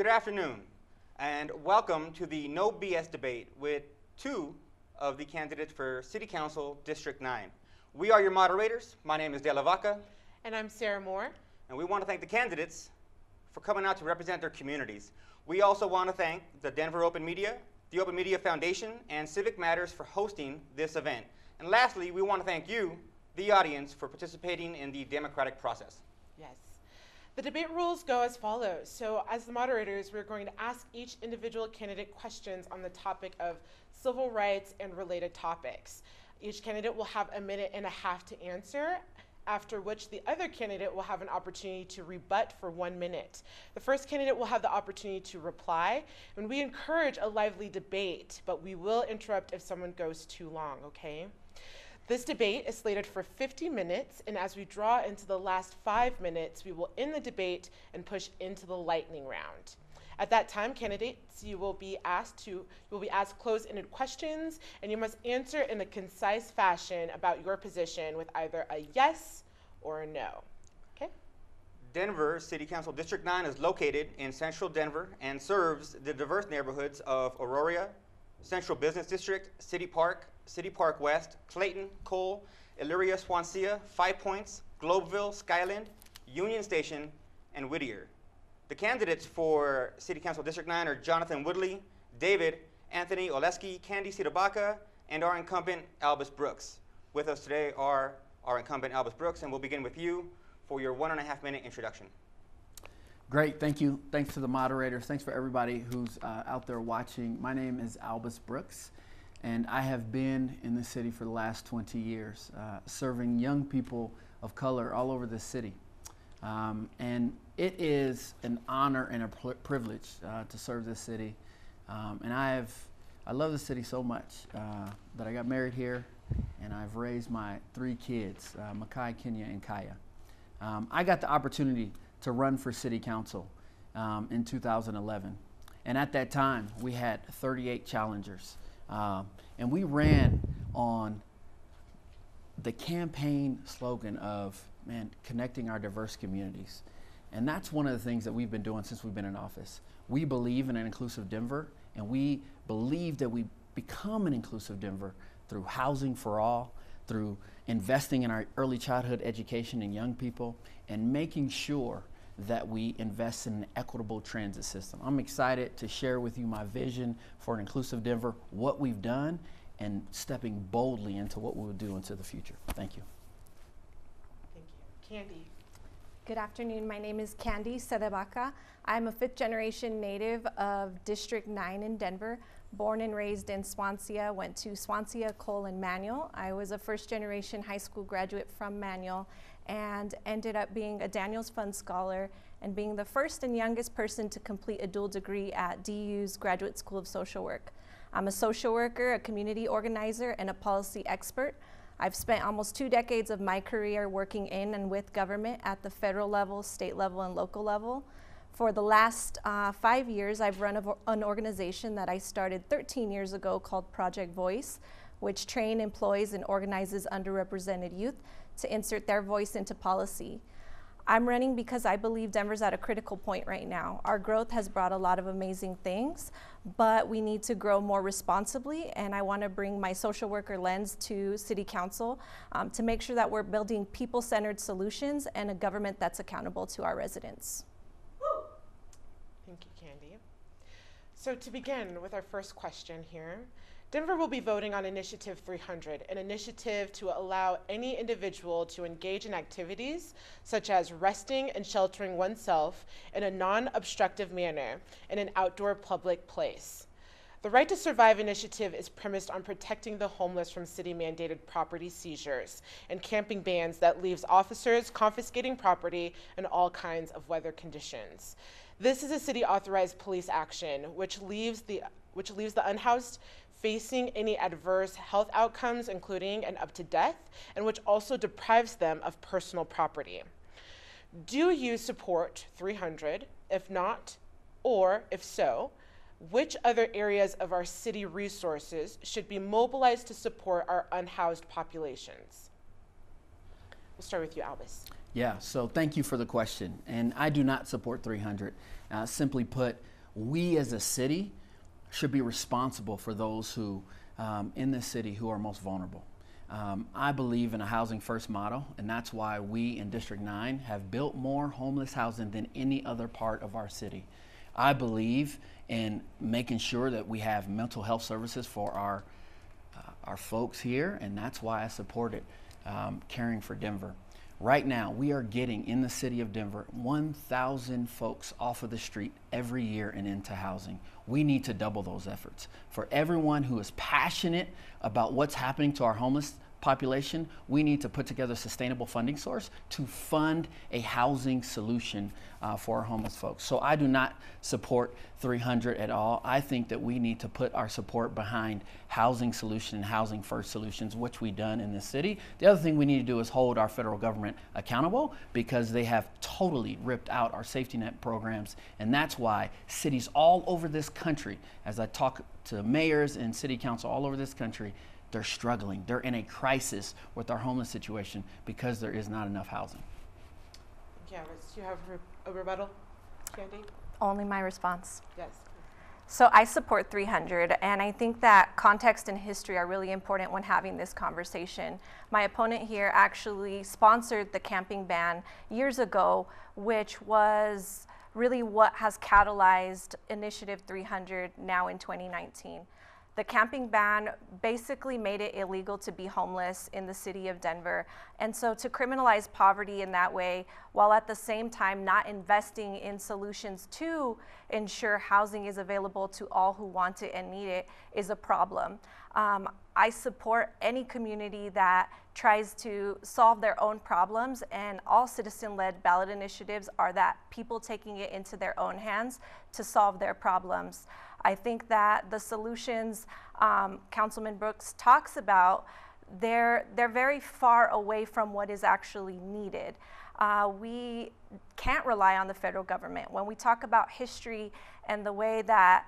Good afternoon, and welcome to the No BS debate with two of the candidates for City Council District 9. We are your moderators. My name is De La Vaca, And I'm Sarah Moore. and we want to thank the candidates for coming out to represent their communities. We also want to thank the Denver Open Media, the Open Media Foundation, and Civic Matters for hosting this event. And lastly, we want to thank you, the audience, for participating in the democratic process. Yes. The debate rules go as follows. So, as the moderators, we're going to ask each individual candidate questions on the topic of civil rights and related topics. Each candidate will have a minute and a half to answer, after which the other candidate will have an opportunity to rebut for one minute. The first candidate will have the opportunity to reply, and we encourage a lively debate, but we will interrupt if someone goes too long, okay? This debate is slated for 50 minutes, and as we draw into the last five minutes, we will end the debate and push into the lightning round. At that time, candidates, you will be asked to you will be asked closed-ended questions, and you must answer in a concise fashion about your position with either a yes or a no. Okay? Denver City Council District 9 is located in central Denver and serves the diverse neighborhoods of Auraria, Central Business District, City Park, City Park West, Clayton, Cole, Elyria, Swansea, Five Points, Globeville, Skyland, Union Station, and Whittier. The candidates for City Council District 9 are Jonathan Woodley, David, Anthony Oleski, Candi CdeBaca, and our incumbent Albus Brooks. With us today are our incumbent Albus Brooks, and we'll begin with you for your one and a half minute introduction. Great, thank you. Thanks to the moderators. Thanks for everybody who's uh, out there watching. My name is Albus Brooks, and I have been in the city for the last 20 years, uh, serving young people of color all over the city. Um, and it is an honor and a privilege uh, to serve this city. Um, and I have, I love the city so much uh, that I got married here, and I've raised my three kids, uh, Makai, Kenya, and Kaya. Um, I got the opportunity to run for city council um, in 2011. And at that time, we had 38 challengers. Um, and we ran on the campaign slogan of, man, connecting our diverse communities. And that's one of the things that we've been doing since we've been in office. We believe in an inclusive Denver, and we believe that we become an inclusive Denver through housing for all, through investing in our early childhood education and young people, and making sure that we invest in an equitable transit system. I'm excited to share with you my vision for an inclusive Denver, what we've done, and stepping boldly into what we will do into the future. Thank you. Thank you. Candi. Good afternoon. My name is Candi CdeBaca. I'm a fifth generation native of District 9 in Denver. Born and raised in Swansea, went to Swansea, Cole, and Manual. I was a first generation high school graduate from Manual and ended up being a Daniels Fund Scholar and being the first and youngest person to complete a dual degree at DU's Graduate School of Social Work. I'm a social worker, a community organizer, and a policy expert. I've spent almost two decades of my career working in and with government at the federal level, state level, and local level. For the last uh, five years, I've run a, an organization that I started 13 years ago called Project VOYCE, which train, employs, and organizes underrepresented youth to insert their voice into policy. I'm running because I believe Denver's at a critical point right now. Our growth has brought a lot of amazing things, but we need to grow more responsibly, and I want to bring my social worker lens to City Council um, to make sure that we're building people centered solutions and a government that's accountable to our residents. Thank you, Candi. So, to begin with our first question here, Denver will be voting on Initiative 300, an initiative to allow any individual to engage in activities such as resting and sheltering oneself in a non obstructive manner in an outdoor public place. The Right to Survive initiative is premised on protecting the homeless from city mandated property seizures and camping bans that leaves officers confiscating property in all kinds of weather conditions. This is a city authorized police action which leaves the which leaves the unhoused facing any adverse health outcomes including and up to death and which also deprives them of personal property. Do you support 300? If not, or if so, which other areas of our city resources should be mobilized to support our unhoused populations? We'll start with you, Albus. Yeah, so thank you for the question. And I do not support 300. Uh, simply put, we as a city should be responsible for those who um, in this city who are most vulnerable. Um, I believe in a housing first model, and that's why we in District 9 have built more homeless housing than any other part of our city. I believe in making sure that we have mental health services for our, uh, our folks here, and that's why I support it, um, Caring for Denver. Right now, we are getting in the city of Denver 1,000 folks off of the street every year and into housing. We need to double those efforts. For everyone who is passionate about what's happening to our homeless population, we need to put together a sustainable funding source to fund a housing solution uh, for our homeless folks. So I do not support 300 at all. I think that we need to put our support behind housing solution and housing first solutions, which we've done in this city. The other thing we need to do is hold our federal government accountable because they have totally ripped out our safety net programs. And that's why cities all over this country, as I talk to mayors and city council all over this country, they're struggling. They're in a crisis with our homeless situation because there is not enough housing. Yeah, Liz, do you have a rebuttal, Candi? Only my response. Yes. So I support 300, and I think that context and history are really important when having this conversation. My opponent here actually sponsored the camping ban years ago, which was really what has catalyzed Initiative 300 now in 2019. The camping ban basically made it illegal to be homeless in the city of Denver. And so to criminalize poverty in that way, while at the same time not investing in solutions to ensure housing is available to all who want it and need it, is a problem. Um, I support any community that tries to solve their own problems, and all citizen led ballot initiatives are that people taking it into their own hands to solve their problems. I think that the solutions um, Councilman Brooks talks about, they're, they're very far away from what is actually needed. Uh, we can't rely on the federal government. When we talk about history and the way that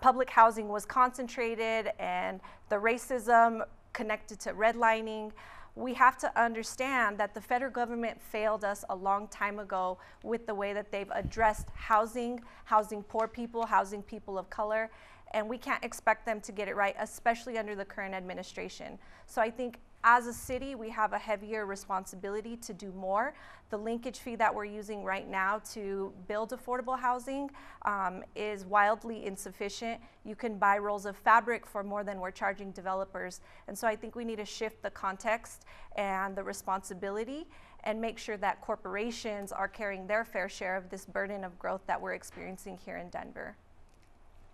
public housing was concentrated and the racism connected to redlining, we have to understand that the federal government failed us a long time ago with the way that they've addressed housing, housing poor people, housing people of color, and we can't expect them to get it right, especially under the current administration. So I think as a city, we have a heavier responsibility to do more. The linkage fee that we're using right now to build affordable housing um, is wildly insufficient. You can buy rolls of fabric for more than we're charging developers. And so I think we need to shift the context and the responsibility and make sure that corporations are carrying their fair share of this burden of growth that we're experiencing here in Denver.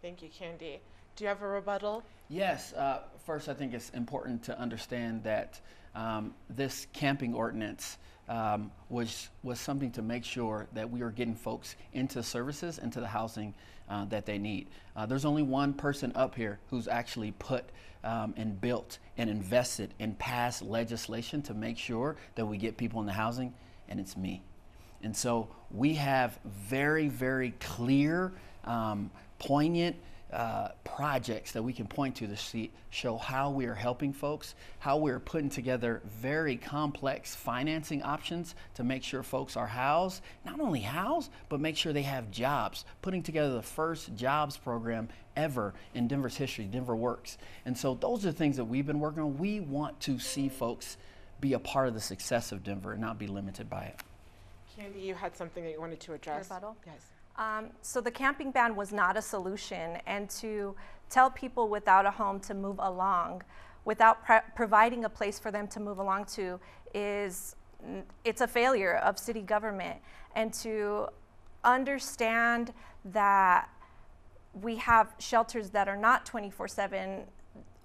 Thank you, Candi. Do you have a rebuttal? Yes, uh, first, I think it's important to understand that um, this camping ordinance um, was, was something to make sure that we are getting folks into services, into the housing uh, that they need. Uh, there's only one person up here who's actually put um, and built and invested and passed legislation to make sure that we get people in the housing, and it's me. And so we have very, very clear, um, poignant uh, projects that we can point to to see, show how we are helping folks, how we're putting together very complex financing options to make sure folks are housed, not only housed, but make sure they have jobs, putting together the first jobs program ever in Denver's history, Denver Works. And so those are things that we've been working on. We want to see folks be a part of the success of Denver and not be limited by it. Candi, you had something that you wanted to address. Rebuttal? Yes. Um, so the camping ban was not a solution, and to tell people without a home to move along, without providing a place for them to move along to, is it's a failure of city government. And to understand that we have shelters that are not 24/7,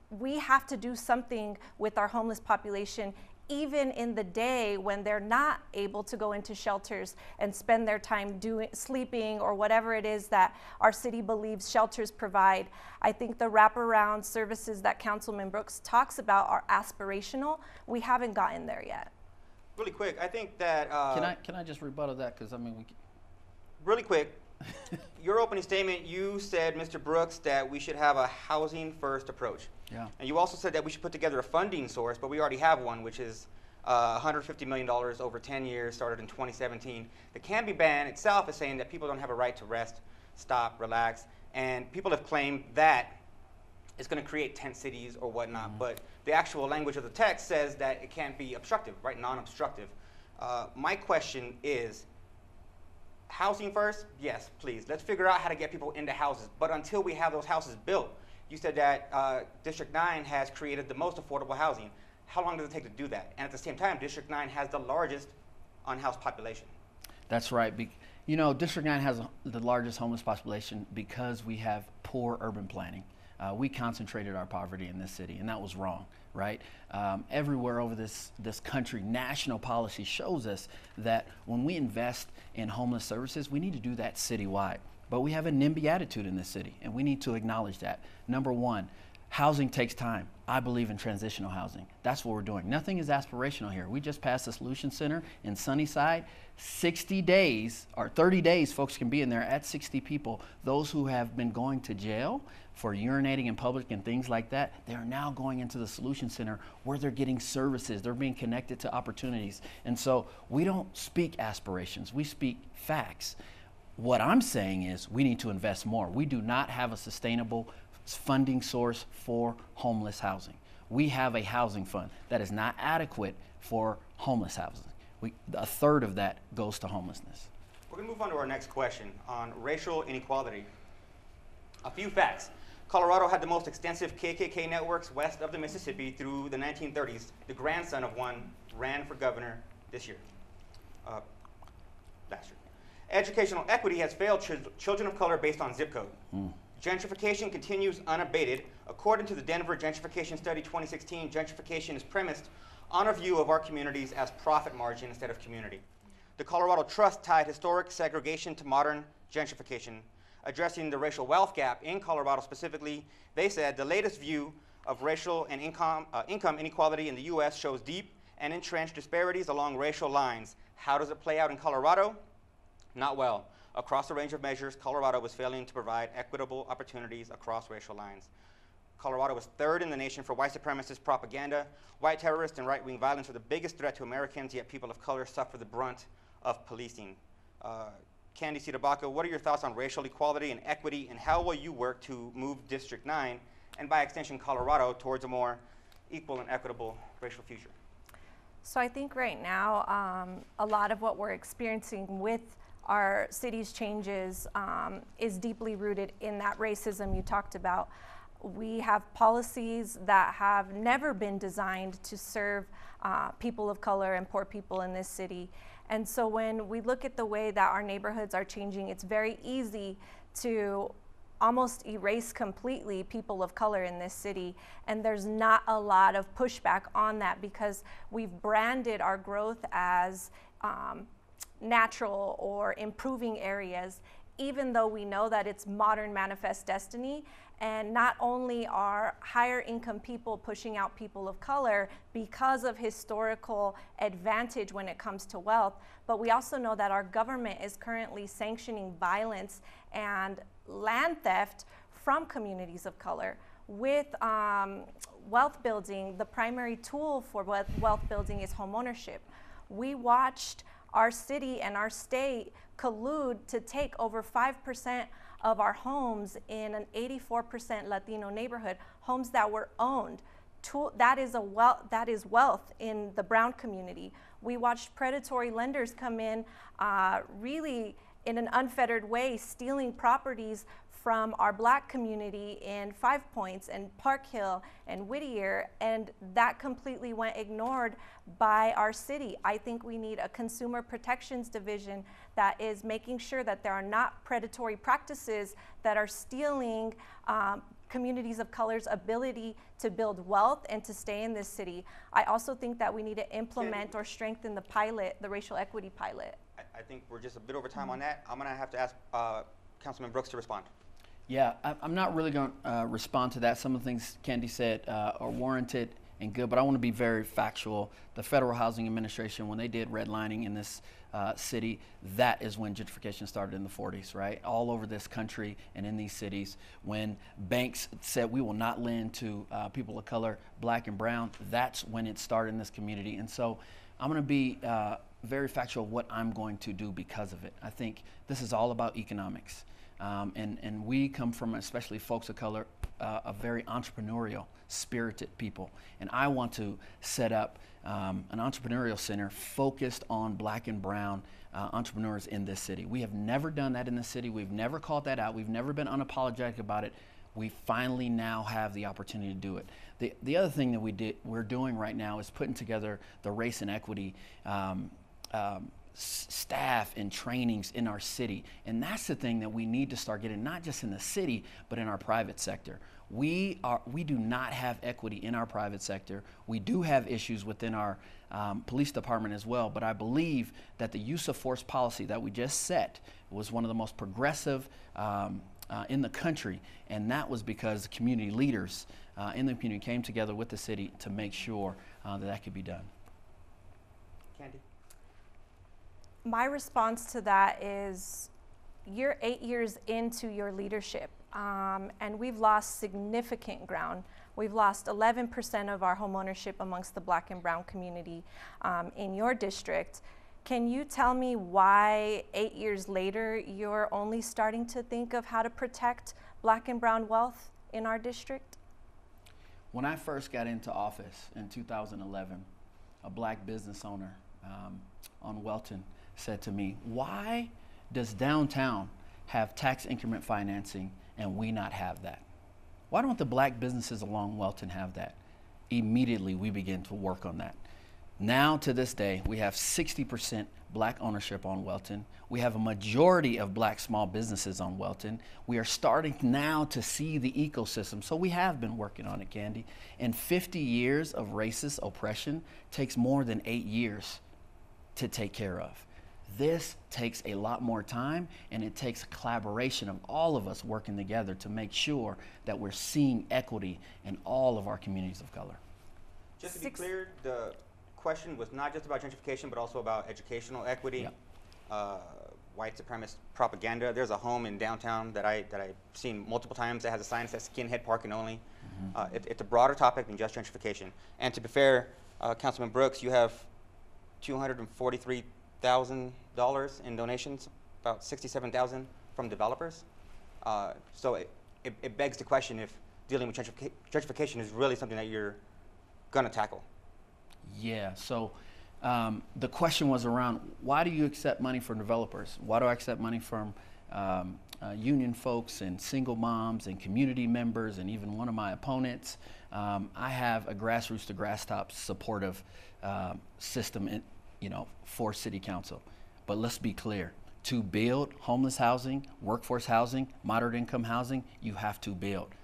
we have to do something with our homeless population even in the day when they're not able to go into shelters and spend their time doing sleeping or whatever it is that our city believes shelters provide. I think the wraparound services that Councilman Brooks talks about are aspirational. We haven't gotten there yet. Really quick, I think that. Uh, Can I, can I just rebuttal that? Because I mean, we, c- Really quick, your opening statement, you said, Mr. Brooks, that we should have a housing first approach. yeah. And you also said that we should put together a funding source, but we already have one, which is uh, $150 million over 10 years, started in 2017. The camping ban itself is saying that people don't have a right to rest, stop, relax, and people have claimed that it's going to create tent cities or whatnot. But the actual language of the text says that it can't be obstructive, right? Non-obstructive. Uh, my question is, housing first? Yes, please. Let's figure out how to get people into houses. But until we have those houses built, you said that uh, District 9 has created the most affordable housing. How long does it take to do that? And at the same time, District 9 has the largest unhoused population. That's right. Be- you know, District 9 has a, the largest homeless population because we have poor urban planning. Uh, we concentrated our poverty in this city, and that was wrong, right? Um, everywhere over this, this country, national policy shows us that when we invest in homeless services, we need to do that citywide. But we have a NIMBY attitude in this city, and we need to acknowledge that. Number one, housing takes time. I believe in transitional housing. That's what we're doing. Nothing is aspirational here. We just passed the Solution Center in Sunnyside. 60 days or 30 days, folks can be in there at 60 people. Those who have been going to jail for urinating in public and things like that, they are now going into the Solution Center where they're getting services. They're being connected to opportunities. And so we don't speak aspirations, we speak facts. What I'm saying is we need to invest more. We do not have a sustainable funding source for homeless housing. We have a housing fund that is not adequate for homeless housing. We, a third of that goes to homelessness. We're going to move on to our next question on racial inequality. A few facts. Colorado had the most extensive KKK networks west of the Mississippi through the 1930s. The grandson of one ran for governor this year, uh, last year. Educational equity has failed ch- children of color based on zip code. Gentrification continues unabated. According to the Denver Gentrification Study 2016, gentrification is premised on a view of our communities as profit margin instead of community. The Colorado Trust tied historic segregation to modern gentrification. Addressing the racial wealth gap in Colorado specifically, they said the latest view of racial and income, uh, income inequality in the U.S. shows deep and entrenched disparities along racial lines. How does it play out in Colorado? Not well. Across a range of measures, Colorado was failing to provide equitable opportunities across racial lines. Colorado was third in the nation for white supremacist propaganda. White terrorists and right wing violence are the biggest threat to Americans, yet people of color suffer the brunt of policing. Uh, Candi CdeBaca, what are your thoughts on racial equality and equity, and how will you work to move District 9 and by extension Colorado towards a more equal and equitable racial future? So I think right now, um, a lot of what we're experiencing with our city's changes um, is deeply rooted in that racism you talked about. We have policies that have never been designed to serve uh, people of color and poor people in this city. And so when we look at the way that our neighborhoods are changing, it's very easy to almost erase completely people of color in this city. And there's not a lot of pushback on that because we've branded our growth as um, natural or improving areas, even though we know that it's modern manifest destiny. And not only are higher income people pushing out people of color because of historical advantage when it comes to wealth, but we also know that our government is currently sanctioning violence and land theft from communities of color. With um, wealth building, the primary tool for wealth building is homeownership. We watched our city and our state collude to take over 5% of our homes in an 84% Latino neighborhood, homes that were owned. To, that is a wealth that is wealth in the brown community. We watched predatory lenders come in, uh, really in an unfettered way, stealing properties from our black community in Five Points and Park Hill and Whittier, and that completely went ignored by our city. I think we need a consumer protections division that is making sure that there are not predatory practices that are stealing um, communities of color's ability to build wealth and to stay in this city. I also think that we need to implement or strengthen the pilot, the racial equity pilot. I, think we're just a bit over time on that. I'm going to have to ask uh, Councilman Brooks to respond. Yeah, I- I'm not really going to uh, respond to that. Some of the things Candi said uh, are warranted and good, but I want to be very factual. The Federal Housing Administration, when they did redlining in this uh, city, that is when gentrification started in the 40s, right? All over this country and in these cities, when banks said we will not lend to uh, people of color, black and brown, that's when it started in this community. And so I'm going to be uh, very factual what I'm going to do because of it. I think this is all about economics. Um, and, and we come from, especially folks of color, uh, a very entrepreneurial, spirited people. And I want to set up um, an entrepreneurial center focused on black and brown uh, entrepreneurs in this city. We have never done that in the city. We've never called that out. We've never been unapologetic about it. We finally now have the opportunity to do it. The, the other thing that we did, we're doing right now is putting together the race and equity um, um, staff and trainings in our city. And that's the thing that we need to start getting, not just in the city, but in our private sector. We, are, we do not have equity in our private sector. We do have issues within our um, police department as well, but I believe that the use of force policy that we just set was one of the most progressive um, uh, in the country, and that was because community leaders uh, in the community came together with the city to make sure uh, that that could be done. Candi? My response to that is you're eight years into your leadership, um, and we've lost significant ground. We've lost 11% of our homeownership amongst the black and brown community um, in your district. Can you tell me why eight years later you're only starting to think of how to protect black and brown wealth in our district? When I first got into office in 2011, a black business owner um, on Welton said to me, Why does downtown have tax increment financing and we not have that? Why don't the black businesses along Welton have that? Immediately, we begin to work on that. Now, to this day, we have 60% black ownership on Welton. We have a majority of black small businesses on Welton. We are starting now to see the ecosystem. So we have been working on it, Candi. And 50 years of racist oppression takes more than eight years to take care of. This takes a lot more time and it takes a collaboration of all of us working together to make sure that we're seeing equity in all of our communities of color. Just to be clear, the question was not just about gentrification, but also about educational equity, Yep. uh, white supremacist propaganda. There's a home in downtown that I that I've seen multiple times that has a sign that says "skinhead parking only." Uh, it, it's a broader topic than just gentrification. And to be fair, uh, Councilman Brooks, you have two hundred and forty-three thousand dollars in donations, about sixty-seven thousand from developers. Uh, so it, it, it begs the question if dealing with gentrifica- gentrification is really something that you're gonna tackle. Yeah. So um, the question was around why do you accept money from developers? Why do I accept money from um, uh, union folks and single moms and community members and even one of my opponents? Um, I have a grassroots to grass top supportive um system, in, you know, for city council. But let's be clear. To build homeless housing, workforce housing, moderate income housing, you have to build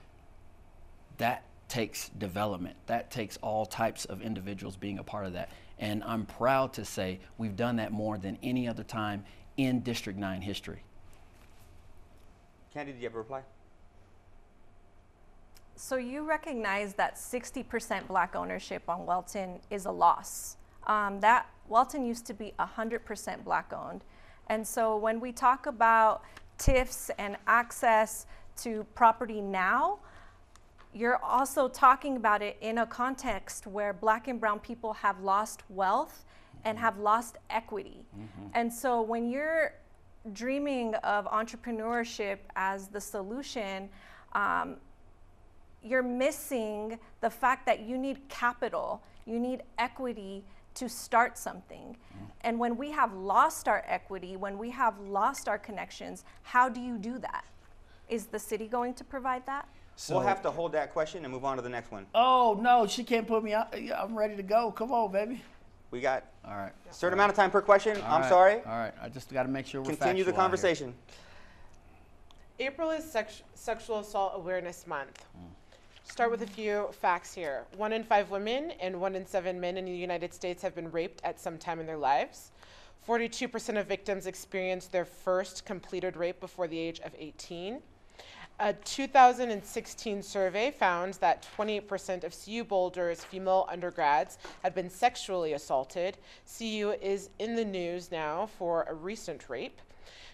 that takes development. That takes all types of individuals being a part of that. And I'm proud to say we've done that more than any other time in District 9 history. Candi, do you have a reply? So you recognize that 60% black ownership on Welton is a loss. Um, that Welton used to be 100% black owned. And so when we talk about TIFs and access to property now, you're also talking about it in a context where black and brown people have lost wealth and have lost equity. And so when you're dreaming of entrepreneurship as the solution, um, you're missing the fact that you need capital, you need equity to start something. And when we have lost our equity, when we have lost our connections, how do you do that? Is the city going to provide that? we'll have to hold that question and move on to the next one. Oh, no, she can't put me out. I'm ready to go. Come on, baby. We got All right. a certain amount of time per question. All I'm right. sorry. All right. I just got to make sure we're Continue the factual here. conversation. April is sex- Sexual Assault Awareness Month. Mm. Start with a few facts here. One in five women and one in seven men in the United States have been raped at some time in their lives. 42% of victims experienced their first completed rape before the age of 18. A 2016 survey found that 28% of CU Boulder's female undergrads had been sexually assaulted. CU is in the news now for a recent rape.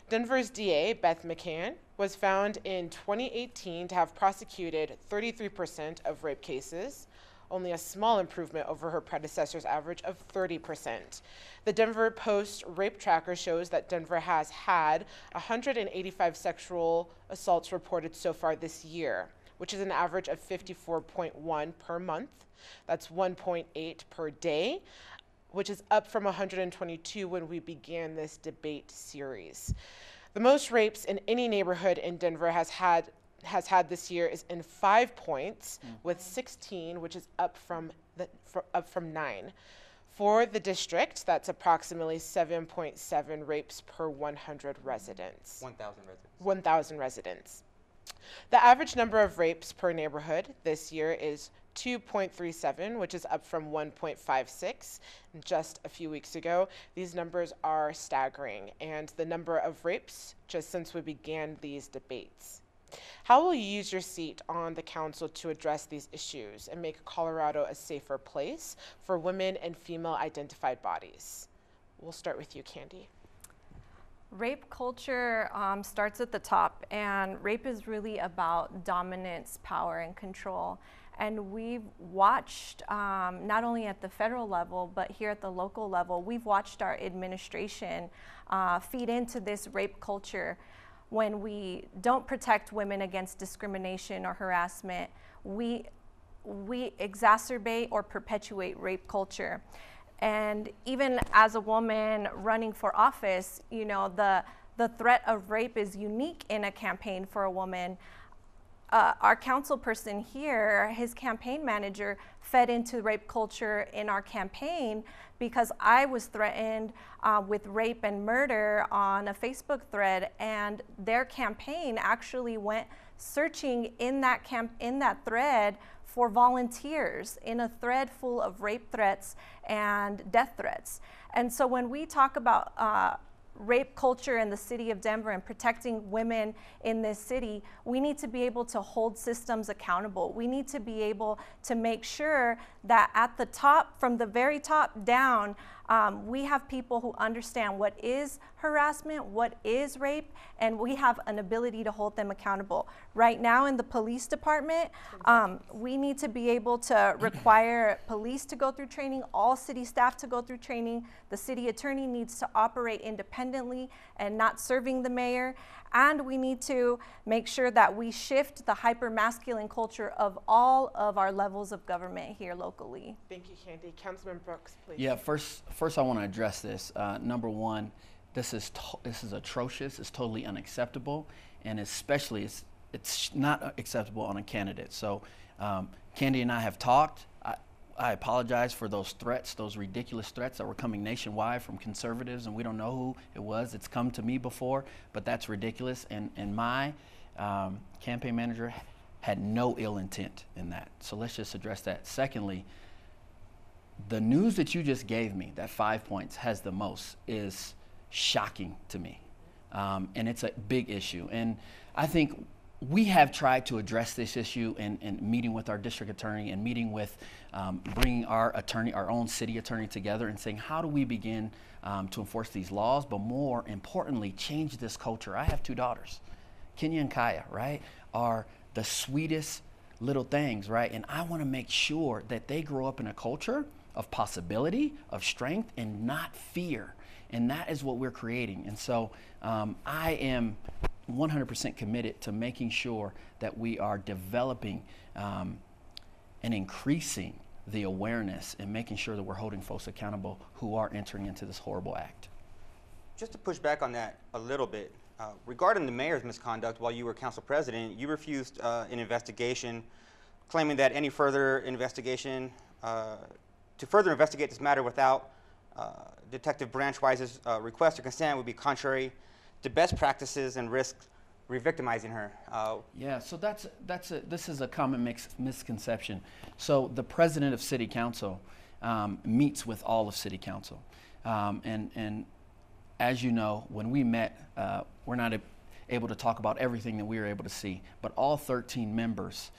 Denver's DA, Beth McCann, was found in 2018 to have prosecuted 33% of rape cases, only a small improvement over her predecessor's average of 30%. The Denver Post rape tracker shows that Denver has had 185 sexual assaults reported so far this year, which is an average of 54.1 per month. That's 1.8 per day, which is up from 122 when we began this debate series. The most rapes in any neighborhood in Denver has had has had this year is in five points mm. with 16, which is up from the, fr- up from nine. For the district, that's approximately 7.7 rapes per 100 residents. 1,000 residents. 1,000 residents. The average number of rapes per neighborhood this year is 2.37, which is up from 1.56 just a few weeks ago. These numbers are staggering, and the number of rapes just since we began these debates. How will you use your seat on the council to address these issues and make Colorado a safer place for women and female identified bodies? We'll start with you, Candi. Rape culture um, starts at the top, and rape is really about dominance, power, and control. And we've watched, um, not only at the federal level, but here at the local level, we've watched our administration uh, feed into this rape culture. When we don't protect women against discrimination or harassment, we, we exacerbate or perpetuate rape culture. And even as a woman running for office, you know, the, the threat of rape is unique in a campaign for a woman. Uh, our council person here, his campaign manager, fed into rape culture in our campaign because I was threatened uh, with rape and murder on a Facebook thread, and their campaign actually went searching in that camp in that thread for volunteers in a thread full of rape threats and death threats. And so when we talk about uh, rape culture in the city of Denver and protecting women in this city, we need to be able to hold systems accountable. We need to be able to make sure that at the top, from the very top down, um, we have people who understand what is harassment, what is rape, and we have an ability to hold them accountable. Right now, in the police department, um, we need to be able to require police to go through training, all city staff to go through training. The city attorney needs to operate independently and not serving the mayor. And we need to make sure that we shift the hyper masculine culture of all of our levels of government here locally. Thank you, Candi. Councilman Brooks, please. Yeah, first, first I want to address this. Uh, number one, this is to- this is atrocious. It's totally unacceptable, and especially it's it's not acceptable on a candidate. So, um, Candi and I have talked. I, apologize for those threats, those ridiculous threats that were coming nationwide from conservatives, and we don't know who it was. It's come to me before, but that's ridiculous. And and my um, campaign manager had no ill intent in that. So let's just address that. Secondly the news that you just gave me, that five points has the most, is shocking to me. Um, and it's a big issue. And I think we have tried to address this issue in, in meeting with our district attorney and meeting with um, bringing our attorney, our own city attorney together and saying, how do we begin um, to enforce these laws, but more importantly, change this culture? I have two daughters, Kenya and Kaya, right, are the sweetest little things, right? And I want to make sure that they grow up in a culture of possibility, of strength, and not fear. And that is what we're creating. And so um, I am 100% committed to making sure that we are developing um, and increasing the awareness and making sure that we're holding folks accountable who are entering into this horrible act. Just to push back on that a little bit, uh, regarding the mayor's misconduct while you were council president, you refused uh, an investigation, claiming that any further investigation, uh, to further investigate this matter without uh, Detective Branchwise's uh, request or consent would be contrary to best practices and risk re-victimizing her. Uh, Yeah, so that's that's a, this is a common mix, misconception. So the president of city council um, meets with all of city council, um, and and as you know, when we met, uh, we're not a, able to talk about everything that we were able to see. But all 13 members,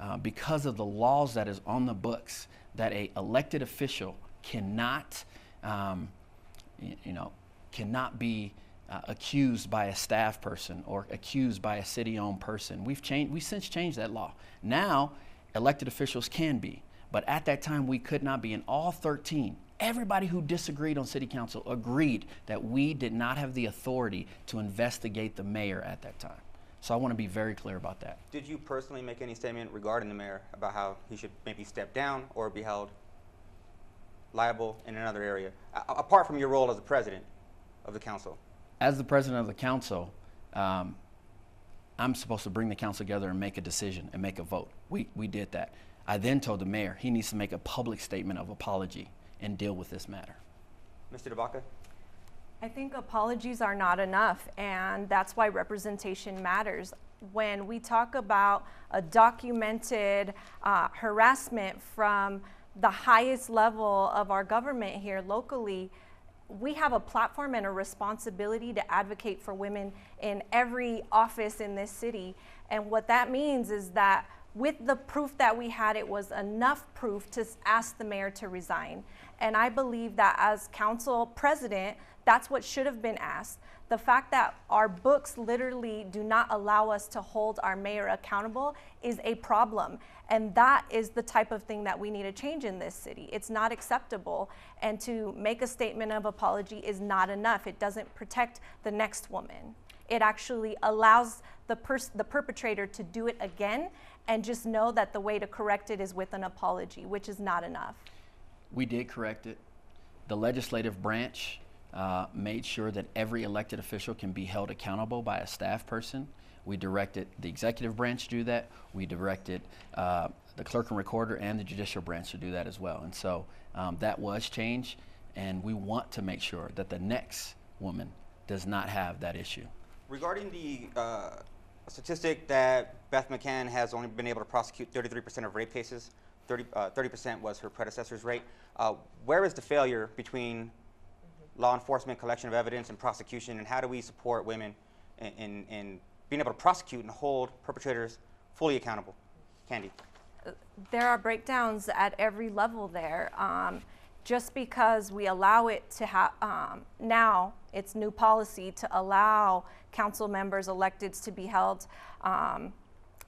uh, because of the laws that is on the books, that a elected official cannot, um, y- you know, cannot be uh, accused by a staff person or accused by a city-owned person. We've changed. We since changed that law. Now, elected officials can be, but at that time we could not be. And all 13, everybody who disagreed on city council agreed that we did not have the authority to investigate the mayor at that time. So I want to be very clear about that. Did you personally make any statement regarding the mayor about how he should maybe step down or be held liable in another area, apart from your role as the president of the council? As the president of the council, um, I'm supposed to bring the council together and make a decision and make a vote. We, we did that. I then told the mayor he needs to make a public statement of apology and deal with this matter. Mr. CdeBaca? I think apologies are not enough, and that's why representation matters. When we talk about a documented uh, harassment from the highest level of our government here locally, we have a platform and a responsibility to advocate for women in every office in this city. And what that means is that with the proof that we had, it was enough proof to ask the mayor to resign. And I believe that as council president, that's what should have been asked. The fact that our books literally do not allow us to hold our mayor accountable is a problem. And that is the type of thing that we need to change in this city. It's not acceptable. And to make a statement of apology is not enough. It doesn't protect the next woman. It actually allows the, the perpetrator to do it again and just know that the way to correct it is with an apology, which is not enough. We did correct it. The legislative branch uh, made sure that every elected official can be held accountable by a staff person. We directed the executive branch to do that. We directed uh, the clerk and recorder and the judicial branch to do that as well. And so um, that was changed, and we want to make sure that the next woman does not have that issue. Regarding the uh, statistic that Beth McCann has only been able to prosecute 33% of rape cases, 30, uh, 30% was her predecessor's rate. Uh, where is the failure between law enforcement, collection of evidence, and prosecution, and how do we support women in, in, in being able to prosecute and hold perpetrators fully accountable? Candi. there are breakdowns at every level there. Um, just because we allow it to have, um, now it's new policy to allow council members, electeds to be held um,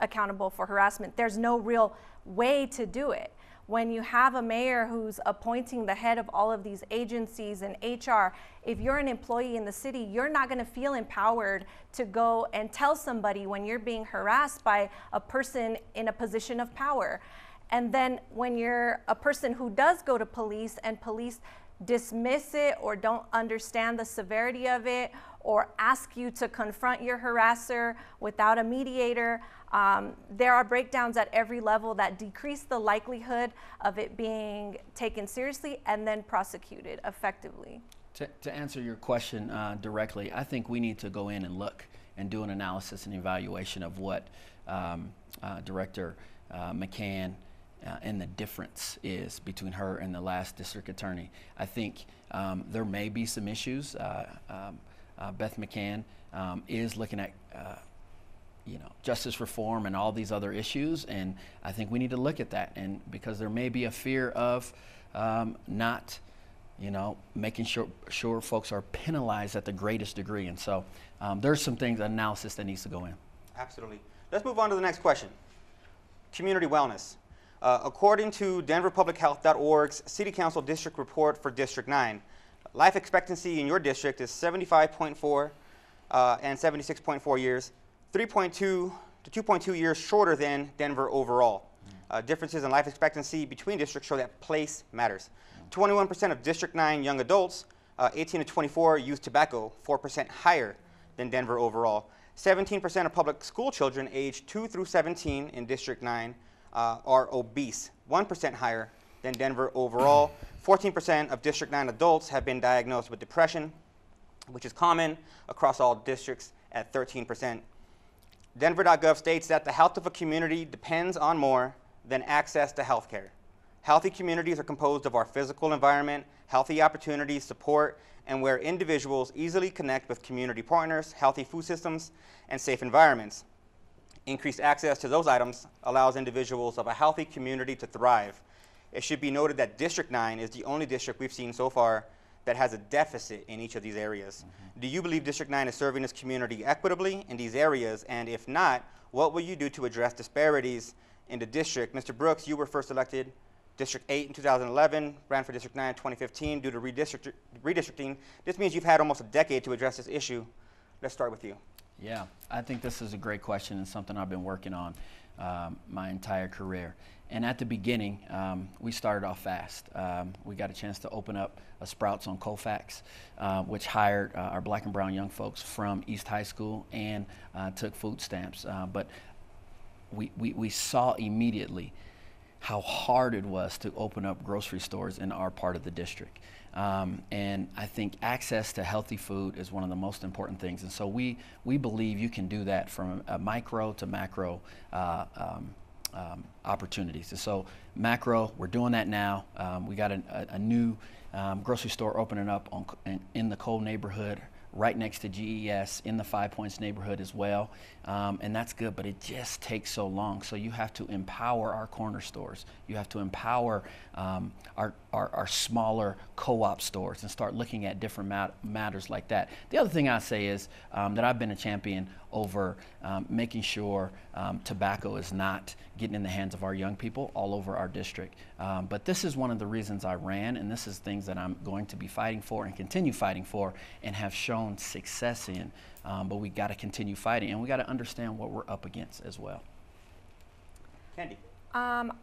accountable for harassment. There's no real way to do it. When you have a mayor who's appointing the head of all of these agencies and HR, if you're an employee in the city, you're not going to feel empowered to go and tell somebody when you're being harassed by a person in a position of power. And then when you're a person who does go to police and police dismiss it or don't understand the severity of it or ask you to confront your harasser without a mediator, um, there are breakdowns at every level that decrease the likelihood of it being taken seriously and then prosecuted effectively. To, to answer your question uh, directly, I think we need to go in and look and do an analysis and evaluation of what um, uh, Director uh, McCann uh, and the difference is between her and the last district attorney. I think um, there may be some issues. Uh, um, uh, Beth McCann um, is looking at you know, justice reform and all these other issues. And I think we need to look at that. And because there may be a fear of um, not, you know, making sure, sure folks are penalized at the greatest degree. And so um, there's some things, analysis that needs to go in. Absolutely. Let's move on to the next question. Community wellness. Uh, according to DenverPublicHealth.org's City Council District Report for District 9, life expectancy in your district is 75.4 uh, and 76.4 years, 3.2 to 2.2 years shorter than Denver overall. Uh, differences in life expectancy between districts show that place matters. 21% of District 9 young adults, uh, 18 to 24, use tobacco, 4% higher than Denver overall. 17% of public school children aged 2 through 17 in District 9 uh, are obese, 1% higher than Denver overall. 14% of District 9 adults have been diagnosed with depression, which is common across all districts at 13%. Denver.gov states that the health of a community depends on more than access to health care. Healthy communities are composed of our physical environment, healthy opportunities, support, and where individuals easily connect with community partners, healthy food systems, and safe environments. Increased access to those items allows individuals of a healthy community to thrive. It should be noted that District 9 is the only district we've seen so far that has a deficit in each of these areas. Mm-hmm. Do you believe District 9 is serving its community equitably in these areas? And if not, what will you do to address disparities in the district? Mr. Brooks, you were first elected District 8 in 2011, ran for District 9 in 2015 due to redistrict- redistricting. This means you've had almost a decade to address this issue. Let's start with you. Yeah, I think this is a great question and something I've been working on um, my entire career. And at the beginning, um, we started off fast. Um, we got a chance to open up a Sprouts on Colfax, uh, which hired uh, our black and brown young folks from East High School and uh, took food stamps. Uh, but we, we, we saw immediately how hard it was to open up grocery stores in our part of the district. Um, and I think access to healthy food is one of the most important things. And so we, we believe you can do that from a micro to macro uh, um, um, opportunities. And so macro, we're doing that now. Um, we got a, a, a new um, grocery store opening up on, in, in the Cole neighborhood right next to GES in the Five Points neighborhood as well. Um, and that's good, but it just takes so long. So you have to empower our corner stores. You have to empower um, our, our, our, smaller co op stores and start looking at different mat- matters like that. The other thing I say is um, that I've been a champion over um, making sure um, tobacco is not getting in the hands of our young people all over our district. Um, but this is one of the reasons I ran, and this is things that I'm going to be fighting for and continue fighting for and have shown success in. Um, but we got to continue fighting, and we got to understand what we're up against as well. Candi. Um,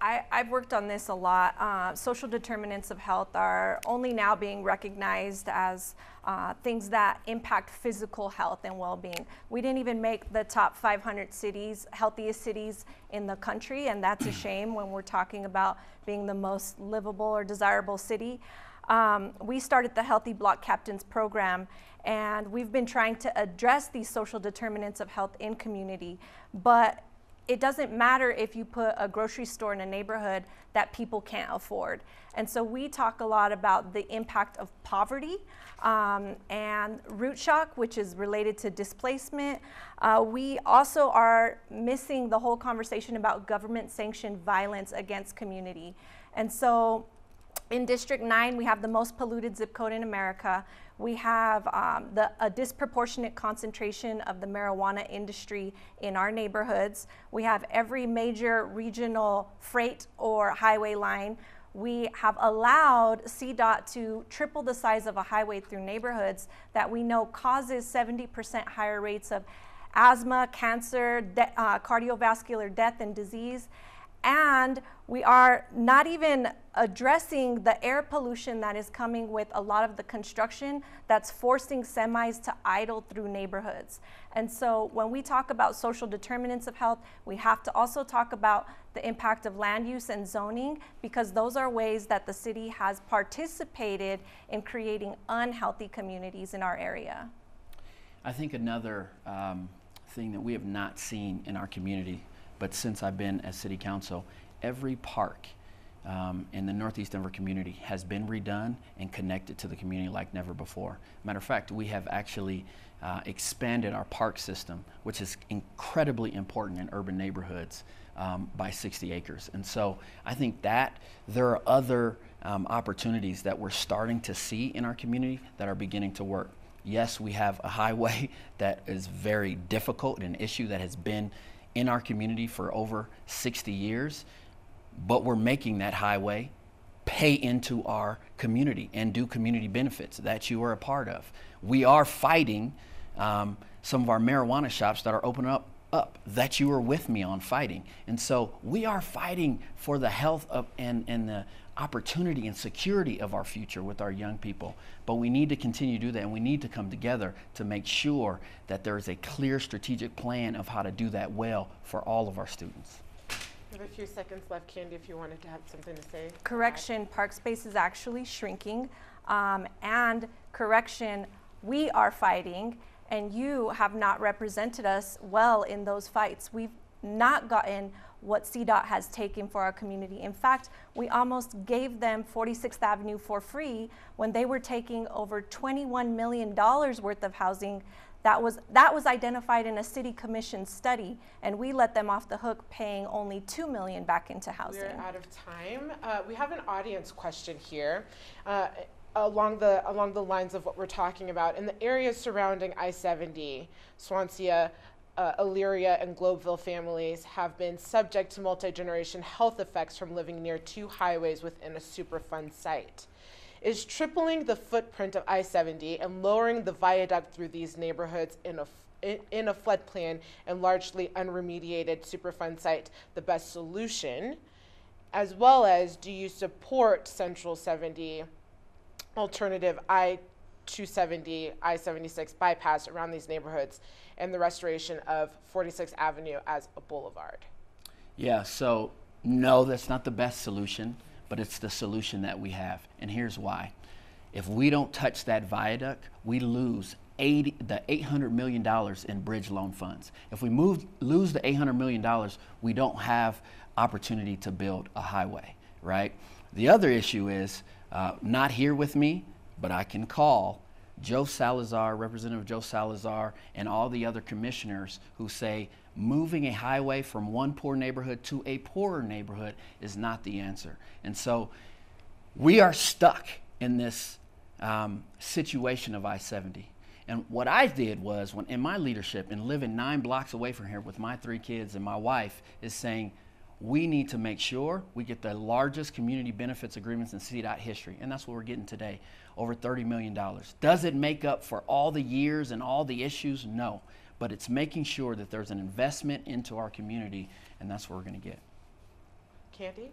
I, have worked on this a lot. Uh, social determinants of health are only now being recognized as uh, things that impact physical health and well being. We didn't even make the top 500 cities, healthiest cities in the country, and that's a shame when we're talking about being the most livable or desirable city. Um, we started the Healthy Block Captains program, and we've been trying to address these social determinants of health in community. But it doesn't matter if you put a grocery store in a neighborhood that people can't afford. And so we talk a lot about the impact of poverty um, and root shock, which is related to displacement. Uh, we also are missing the whole conversation about government sanctioned violence against community. And so in District 9, we have the most polluted zip code in America. We have um, the, a disproportionate concentration of the marijuana industry in our neighborhoods. We have every major regional freight or highway line. We have allowed CDOT to triple the size of a highway through neighborhoods that we know causes 70% higher rates of asthma, cancer, de- uh, cardiovascular death, and disease and we are not even addressing the air pollution that is coming with a lot of the construction that's forcing semis to idle through neighborhoods. And so when we talk about social determinants of health, we have to also talk about the impact of land use and zoning because those are ways that the city has participated in creating unhealthy communities in our area. I think another um, thing that we have not seen in our community but since I've been as City Council, every park um, in the Northeast Denver community has been redone and connected to the community like never before. Matter of fact, we have actually uh, expanded our park system, which is incredibly important in urban neighborhoods, um, by 60 acres. And so I think that there are other um, opportunities that we're starting to see in our community that are beginning to work. Yes, we have a highway that is very difficult, an issue that has been in our community for over 60 years, but we're making that highway pay into our community and do community benefits that you are a part of. We are fighting um, some of our marijuana shops that are opening up up that you are with me on fighting. And so we are fighting for the health of and, and the opportunity and security of our future with our young people. But we need to continue to do that, and we need to come together to make sure that there is a clear strategic plan of how to do that well for all of our students. We have a few seconds left, Candi, if you wanted to have something to say. Correction, park space is actually shrinking. Um, and correction, we are fighting, and you have not represented us well in those fights. We've not gotten what CDOT has taken for our community. In fact, we almost gave them 46th Avenue for free when they were taking over $21 million worth of housing that was, that was identified in a city commission study, and we let them off the hook paying only 2 million back into housing. We're out of time. Uh, we have an audience question here. Uh, along the along the lines of what we're talking about in the areas surrounding I-70, Swansea, uh, Elyria, and Globeville families have been subject to multi-generation health effects from living near two highways within a Superfund site. Is tripling the footprint of I-70 and lowering the viaduct through these neighborhoods in a in, in a floodplain and largely unremediated Superfund site the best solution? As well as, do you support Central 70 alternative I 270, I 76 bypass around these neighborhoods and the restoration of 46th Avenue as a boulevard? Yeah, so no, that's not the best solution, but it's the solution that we have. And here's why. If we don't touch that viaduct, we lose 80, the $800 million in bridge loan funds. If we move, lose the $800 million, we don't have opportunity to build a highway, right? The other issue is uh, not here with me, but I can call Joe Salazar, Representative Joe Salazar, and all the other commissioners who say moving a highway from one poor neighborhood to a poorer neighborhood is not the answer. And so we are stuck in this um, situation of I 70. And what I did was, when in my leadership and living nine blocks away from here with my three kids and my wife, is saying, we need to make sure we get the largest community benefits agreements in CDOT history. And that's what we're getting today over $30 million. Does it make up for all the years and all the issues? No. But it's making sure that there's an investment into our community, and that's what we're going to get. Candi?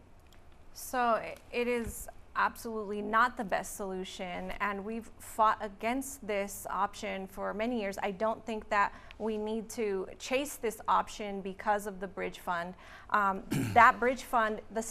So it is absolutely not the best solution, and we've fought against this option for many years. I don't think that we need to chase this option because of the bridge fund. Um, that bridge fund, the,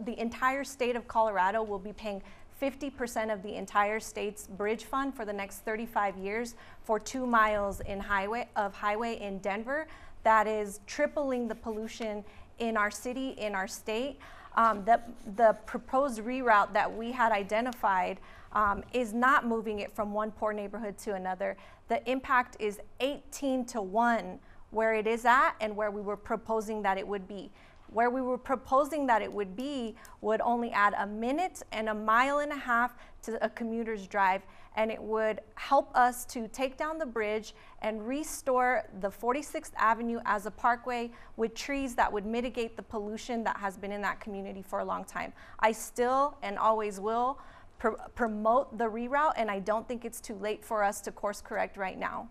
the entire state of Colorado will be paying 50% of the entire state's bridge fund for the next 35 years for two miles in highway of highway in Denver. That is tripling the pollution in our city, in our state. Um, the, the proposed reroute that we had identified um, is not moving it from one poor neighborhood to another. The impact is 18 to 1 where it is at and where we were proposing that it would be. Where we were proposing that it would be would only add a minute and a mile and a half to a commuter's drive, and it would help us to take down the bridge and restore the 46th Avenue as a parkway with trees that would mitigate the pollution that has been in that community for a long time. I still and always will pr promote the reroute, and I don't think it's too late for us to course correct right now.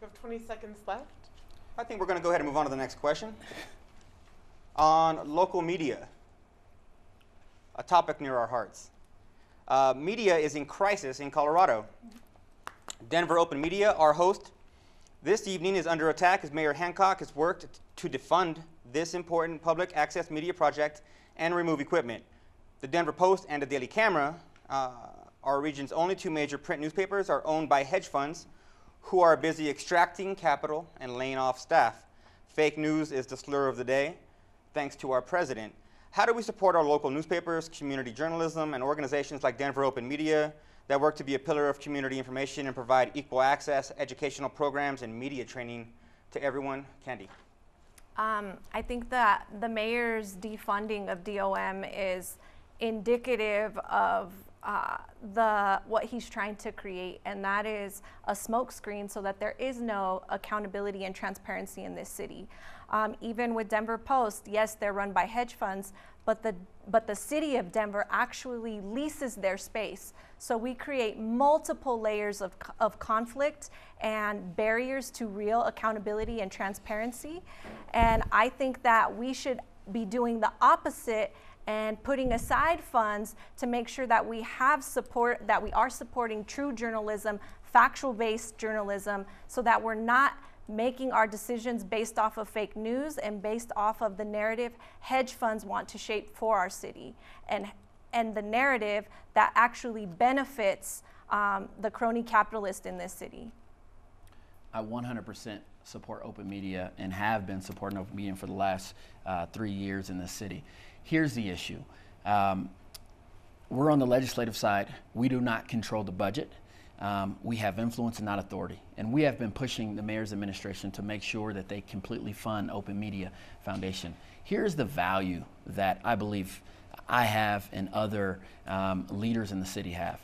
We have 20 seconds left. I think we're going to go ahead and move on to the next question. On local media, a topic near our hearts. Uh, media is in crisis in Colorado. Denver Open Media, our host, this evening is under attack as Mayor Hancock has worked to defund this important public access media project and remove equipment. The Denver Post and the Daily Camera, uh, our region's only two major print newspapers, are owned by hedge funds who are busy extracting capital and laying off staff. Fake news is the slur of the day, thanks to our president. How do we support our local newspapers, community journalism, and organizations like Denver Open Media that work to be a pillar of community information and provide equal access, educational programs, and media training to everyone? Candi. Um, I think that the mayor's defunding of DOM is indicative of uh, the what he's trying to create, and that is a smokescreen so that there is no accountability and transparency in this city. Um, even with Denver Post, yes, they're run by hedge funds, but the but the city of Denver actually leases their space. So we create multiple layers of, of conflict and barriers to real accountability and transparency. And I think that we should be doing the opposite and putting aside funds to make sure that we have support, that we are supporting true journalism, factual based journalism, so that we're not making our decisions based off of fake news and based off of the narrative hedge funds want to shape for our city and, and the narrative that actually benefits um, the crony capitalist in this city. I 100% support open media and have been supporting open media for the last uh, three years in this city. Here's the issue. Um, we're on the legislative side. We do not control the budget. Um, we have influence and not authority. And we have been pushing the mayor's administration to make sure that they completely fund Open Media Foundation. Here's the value that I believe I have and other um, leaders in the city have.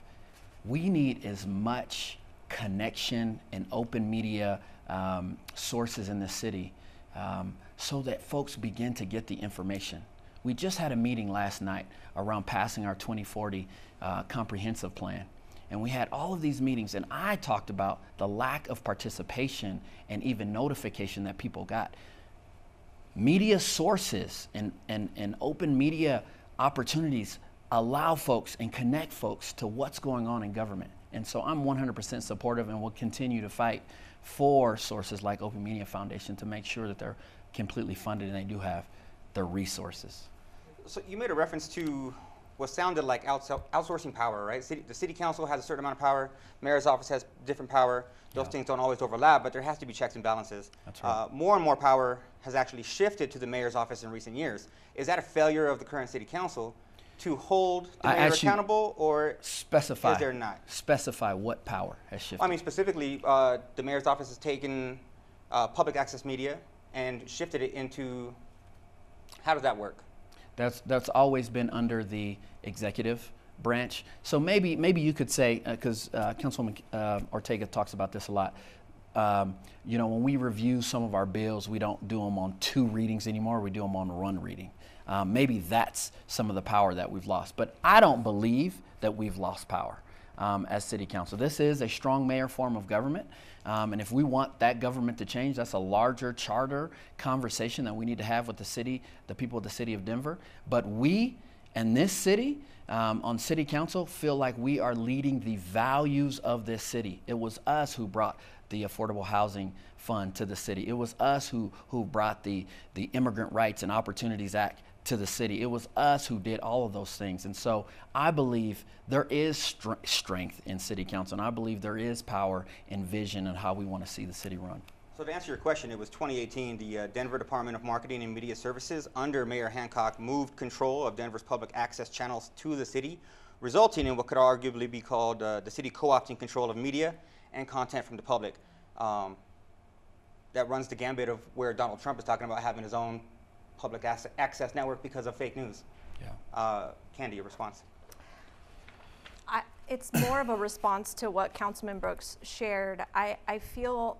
We need as much connection and open media um, sources in the city um, so that folks begin to get the information. We just had a meeting last night around passing our 2040 uh, comprehensive plan. And we had all of these meetings, and I talked about the lack of participation and even notification that people got. Media sources and, and, and open media opportunities allow folks and connect folks to what's going on in government. And so I'm 100% supportive and will continue to fight for sources like Open Media Foundation to make sure that they're completely funded and they do have the resources. So you made a reference to what sounded like outsourcing power, right? City, the city council has a certain amount of power. Mayor's office has different power. Those Yeah. things don't always overlap, but there has to be checks and balances. That's right. Uh, more and more power has actually shifted to the mayor's office in recent years. Is that a failure of the current city council to hold the I mayor accountable, or Specify. Is there not? Specify what power has shifted. I mean specifically, uh, the mayor's office has taken uh, public access media and shifted it into. How does that work? That's that's always been under the executive branch. So maybe maybe you could say because uh, Councilwoman uh, Ortega talks about this a lot. Um, you know, when we review some of our bills, we don't do them on two readings anymore. We do them on one reading. Um, maybe that's some of the power that we've lost. But I don't believe that we've lost power um, as city council. This is a strong mayor form of government. Um, and if we want that government to change, that's a larger charter conversation that we need to have with the city, the people of the city of Denver. But we and this city um, on city council feel like we are leading the values of this city. It was us who brought the Affordable Housing Fund to the city. It was us who, who brought the, the Immigrant Rights and Opportunities Act to the city. It was us who did all of those things. And so I believe there is str- strength in city council, and I believe there is power and vision in how we want to see the city run. So to answer your question, it was 2018, the uh, Denver Department of Marketing and Media Services, under Mayor Hancock, moved control of Denver's public access channels to the city, resulting in what could arguably be called uh, the city co-opting control of media and content from the public. Um, that runs the gambit of where Donald Trump is talking about having his own public access network because of fake news. Yeah. Uh, Candi, your response? I, it's more of a response to what Councilman Brooks shared. I, I feel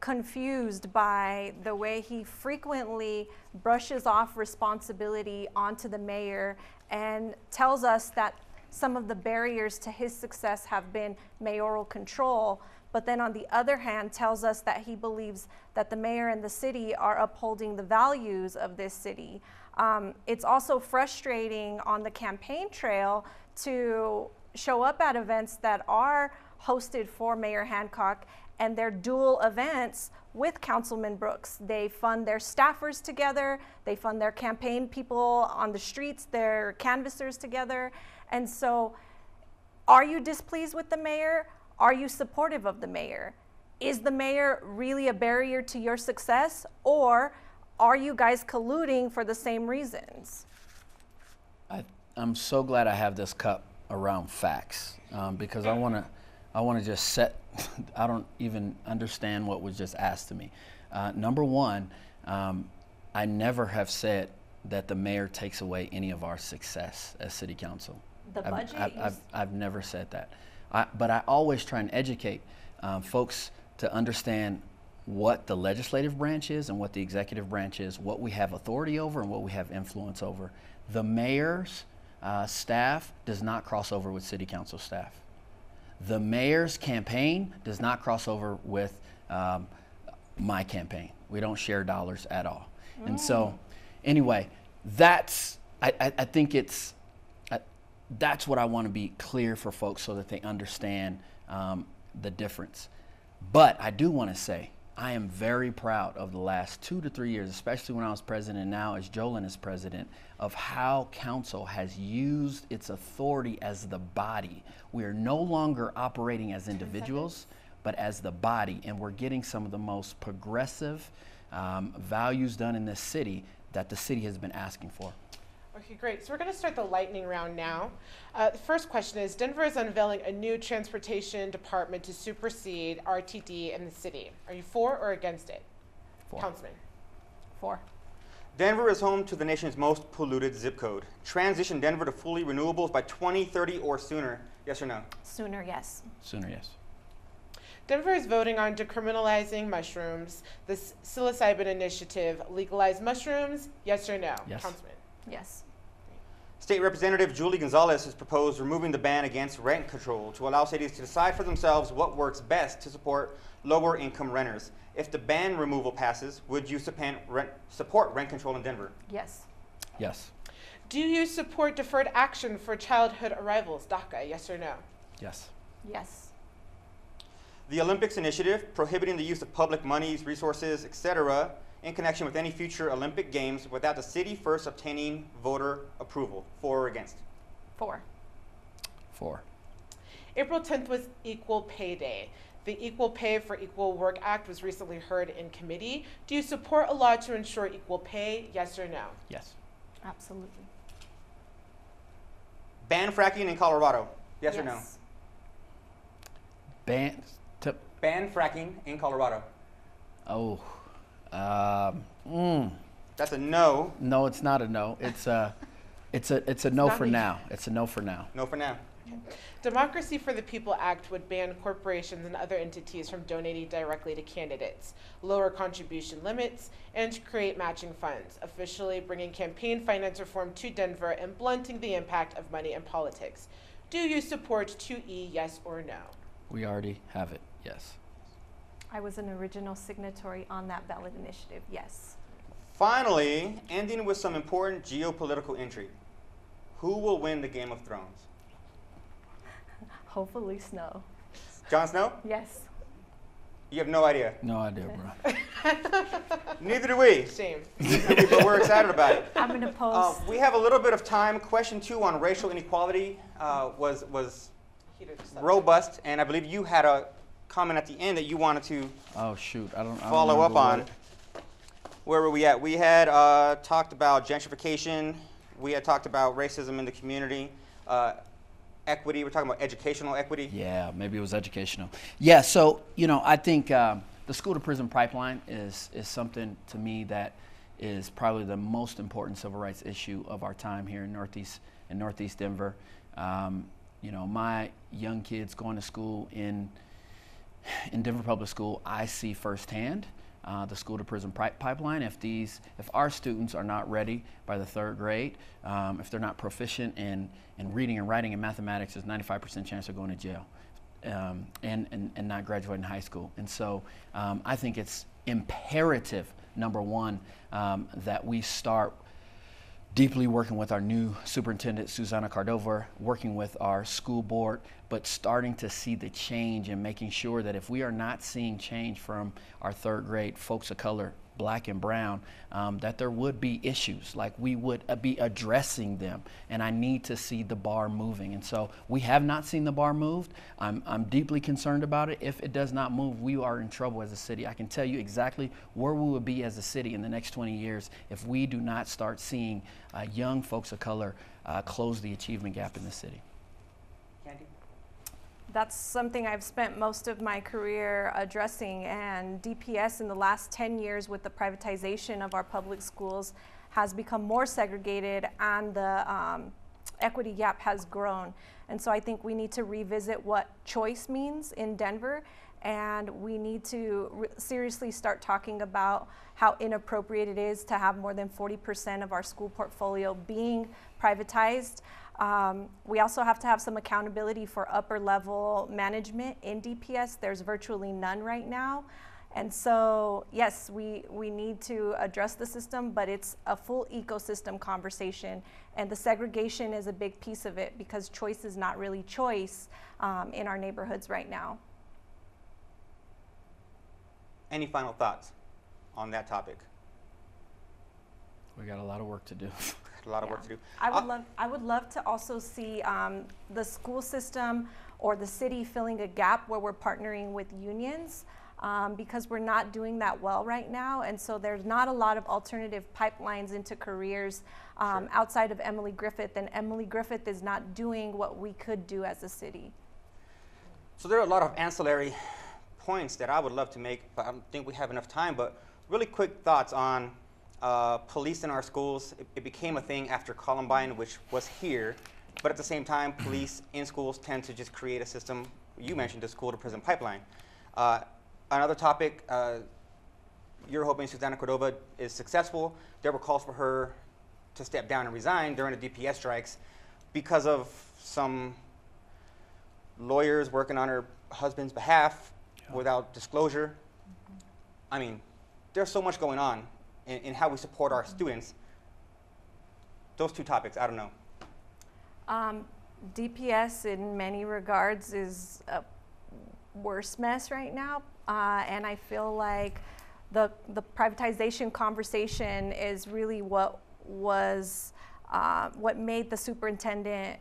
confused by the way he frequently brushes off responsibility onto the mayor and tells us that some of the barriers to his success have been mayoral control, but then on the other hand tells us that he believes that the mayor and the city are upholding the values of this city. Um, it's also frustrating on the campaign trail to show up at events that are hosted for Mayor Hancock and they're dual events with Councilman Brooks. They fund their staffers together, they fund their campaign people on the streets, their canvassers together. And so, are you displeased with the mayor? Are you supportive of the mayor? Is the mayor really a barrier to your success? Or are you guys colluding for the same reasons? I, I'm so glad I have this cup around facts um, because I want to I want to just set I don't even understand what was just asked to me. Uh, number one, um, I never have said that the mayor takes away any of our success as city council. The I've, budget, I've, I've, I've never said that. I, but I always try and educate um, folks to understand what the legislative branch is and what the executive branch is, what we have authority over and what we have influence over. The mayor's uh, staff does not cross over with city council staff. The mayor's campaign does not cross over with um, my campaign. We don't share dollars at all. And so, anyway, that's, I, I, I think it's, that's what I want to be clear for folks so that they understand um, the difference. But I do want to say, I am very proud of the last two to three years, especially when I was president and now as Jolon is president, of how council has used its authority as the body. We are no longer operating as individuals, but but as the body. And we're getting some of the most progressive um, values done in this city that the city has been asking for. Okay, great. So we're going to start the lightning round now. Uh, the first question is Denver is unveiling a new transportation department to supersede RTD in the city. Are you for or against it? For. Councilman. For. Denver is home to the nation's most polluted zip code. Transition Denver to fully renewables by 2030 or sooner. Yes or no? Sooner, yes. Sooner, yes. Denver is voting on decriminalizing mushrooms. The psilocybin initiative legalize mushrooms. Yes or no? Yes. Councilman. Yes. State Representative Julie Gonzalez has proposed removing the ban against rent control to allow cities to decide for themselves what works best to support lower income renters. If the ban removal passes, would you support rent, support rent control in Denver? Yes. Yes. Do you support deferred action for childhood arrivals, DACA? Yes or no? Yes. Yes. The Olympics Initiative, prohibiting the use of public monies, resources, etc., in connection with any future Olympic Games without the city first obtaining voter approval. For or against? For. For. April 10th was Equal Pay Day. The Equal Pay for Equal Work Act was recently heard in committee. Do you support a law to ensure equal pay? Yes or no? Yes. Absolutely. Ban fracking in Colorado. Yes, or no? Ban. To, Ban fracking in Colorado. oh. Um, mm, That's a no. no, it's not a no. It's a, it's a, it's a no not for me. now. It's a no for now. No for now. Democracy for the People Act would ban corporations and other entities from donating directly to candidates, lower contribution limits, and create matching funds, officially bringing campaign finance reform to Denver and blunting the impact of money in politics. Do you support 2E, yes or no? We already have it. Yes. I was an original signatory on that ballot initiative. Yes. Finally, ending with some important geopolitical intrigue. Who will win the Game of Thrones? Hopefully, snow. Jon Snow? Yes. You have no idea. No idea, bro. Neither do we. Shame. but we're excited about it. I'm going to Uh, we have a little bit of time. Question two on racial inequality uh, was was Heated robust, and I believe you had a comment at the end that you wanted to Oh shoot, I don't. I don't follow up on. what- Where were we at? We had uh, talked about gentrification. We had talked about racism in the community, uh, equity. We're talking about educational equity. Yeah, maybe it was educational. Yeah, so you know, I think um, the school to prison pipeline is is something to me that is probably the most important civil rights issue of our time here in Northeast in Northeast Denver. Um, you know, my young kids going to school in in Denver Public School, I see firsthand uh, the school to prison pi- pipeline. If these, if our students are not ready by the third grade, um, if they're not proficient in, in reading and writing and mathematics, there's 95% chance of going to jail um, and, and, and not graduating high school. And so um, I think it's imperative, number one, um, that we start deeply working with our new superintendent, Susana Cordova, working with our school board, but starting to see the change and making sure that if we are not seeing change from our third grade folks of color, black and brown, um, that there would be issues, like we would uh, be addressing them. And I need to see the bar moving. And so we have not seen the bar moved. I'm, I'm deeply concerned about it. If it does not move, we are in trouble as a city. I can tell you exactly where we will be as a city in the next 20 years if we do not start seeing uh, young folks of color uh, close the achievement gap in the city. That's something I've spent most of my career addressing, and DPS in the last 10 years with the privatization of our public schools has become more segregated and the um, equity gap has grown. And so I think we need to revisit what choice means in Denver, and we need to seriously start talking about how inappropriate it is to have more than 40% of our school portfolio being privatized. Um, we also have to have some accountability for upper level management in DPS. There's virtually none right now. And so, yes, we, we need to address the system, but it's a full ecosystem conversation. And the segregation is a big piece of it because choice is not really choice um, in our neighborhoods right now. Any final thoughts on that topic? We got a lot of work to do. A lot of Yeah. work to do. I would Uh, love, I would love to also see um, the school system or the city filling a gap where we're partnering with unions um, because we're not doing that well right now. And so there's not a lot of alternative pipelines into careers um, Sure. outside of Emily Griffith, and Emily Griffith is not doing what we could do as a city. So there are a lot of ancillary points that I would love to make, but I don't think we have enough time. But really quick thoughts on uh, police in our schools. It, it became a thing after Columbine, which was here, but at the same time, police in schools tend to just create a system. You mentioned the school to prison pipeline. Uh, another topic. Uh, you're hoping Susana Cordova is successful. There were calls for her to step down and resign during the DPS strikes because of some lawyers working on her husband's behalf without disclosure. I mean, there's so much going on in, in how we support our students. Those two topics, I don't know. Um, DPS, in many regards, is a worse mess right now, uh, and I feel like the the privatization conversation is really what was uh, what made the superintendent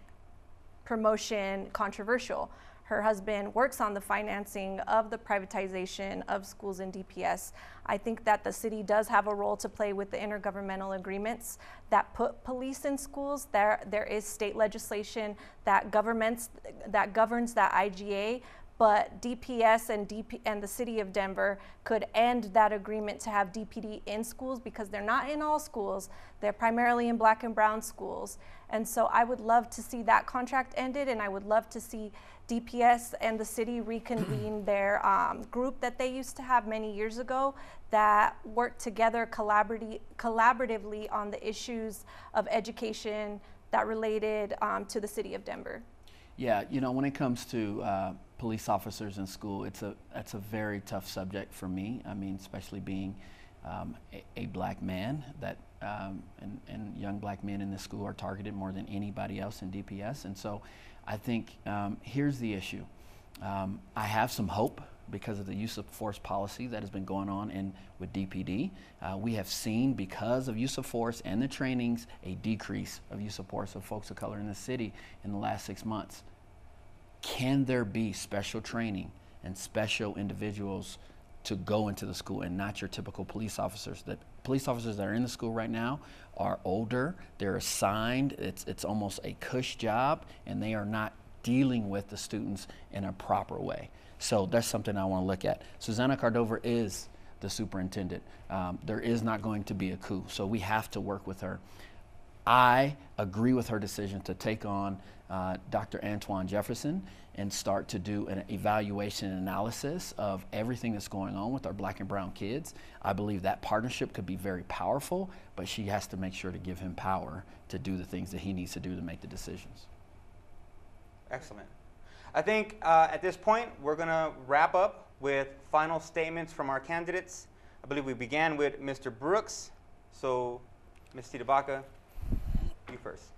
promotion controversial. Her husband works on the financing of the privatization of schools in DPS. I think that the city does have a role to play with the intergovernmental agreements that put police in schools. There, there is state legislation that governments that governs that IGA, but DPS and DP and the city of Denver could end that agreement to have DPD in schools because they're not in all schools. They're primarily in black and brown schools. And so I would love to see that contract ended and I would love to see DPS and the city reconvene their um, group that they used to have many years ago that worked together collaborati- collaboratively on the issues of education that related um, to the city of Denver. Yeah, you know, when it comes to uh, police officers in school, it's a that's a very tough subject for me. I mean, especially being um, a, a black man, that um, and, and young black men in this school are targeted more than anybody else in DPS. And so, I think um, here's the issue. Um, I have some hope because of the use of force policy that has been going on in with DPD. Uh, we have seen because of use of force and the trainings a decrease of use of force of folks of color in the city in the last six months. Can there be special training and special individuals to go into the school and not your typical police officers? The police officers that are in the school right now are older, they're assigned, it's, it's almost a cush job, and they are not dealing with the students in a proper way. So that's something I want to look at. Susana Cordova is the superintendent. Um, there is not going to be a coup, so we have to work with her. I agree with her decision to take on uh, Dr. Antwan Jefferson and start to do an evaluation and analysis of everything that's going on with our black and brown kids. I believe that partnership could be very powerful, but she has to make sure to give him power to do the things that he needs to do to make the decisions. Excellent. I think uh, at this point, we're going to wrap up with final statements from our candidates. I believe we began with Mr. Brooks. So, Ms. CdeBaca, you first.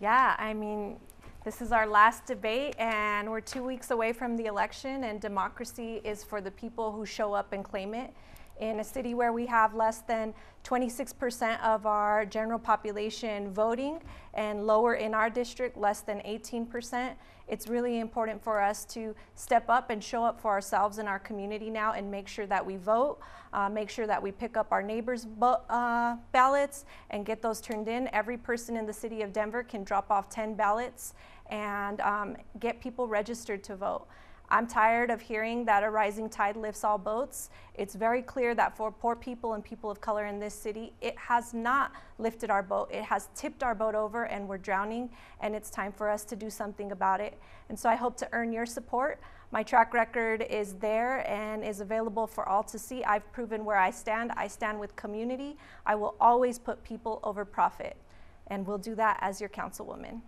Yeah, I mean, this is our last debate, and we're two weeks away from the election, and democracy is for the people who show up and claim it. In a city where we have less than 26% of our general population voting, and lower in our district, less than 18%, it's really important for us to step up and show up for ourselves and our community now and make sure that we vote, uh, make sure that we pick up our neighbors' bo- uh, ballots and get those turned in. Every person in the city of Denver can drop off 10 ballots and um, get people registered to vote. I'm tired of hearing that a rising tide lifts all boats. It's very clear that for poor people and people of color in this city, it has not lifted our boat. It has tipped our boat over and we're drowning, and it's time for us to do something about it. And so I hope to earn your support. My track record is there and is available for all to see. I've proven where I stand. I stand with community. I will always put people over profit, and we'll do that as your councilwoman.